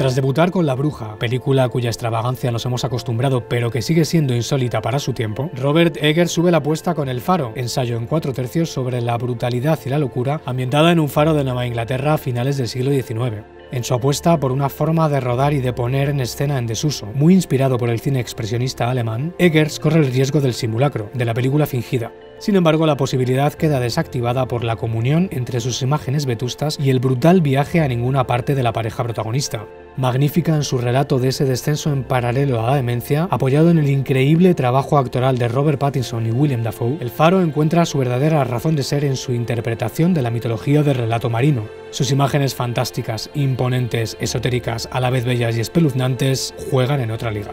Tras debutar con La Bruja, película cuya extravagancia nos hemos acostumbrado pero que sigue siendo insólita para su tiempo, Robert Eggers sube la apuesta con El Faro, ensayo en cuatro tercios sobre la brutalidad y la locura, ambientada en un faro de Nueva Inglaterra a finales del siglo XIX en su apuesta por una forma de rodar y de poner en escena en desuso. Muy inspirado por el cine expresionista alemán, Eggers corre el riesgo del simulacro, de la película fingida. Sin embargo, la posibilidad queda desactivada por la comunión entre sus imágenes vetustas y el brutal viaje a ninguna parte de la pareja protagonista magnífica en su relato de ese descenso en paralelo a la demencia, apoyado en el increíble trabajo actoral de Robert Pattinson y William Dafoe, El Faro encuentra su verdadera razón de ser en su interpretación de la mitología del relato marino. Sus imágenes fantásticas, imponentes, esotéricas, a la vez bellas y espeluznantes, juegan en otra liga.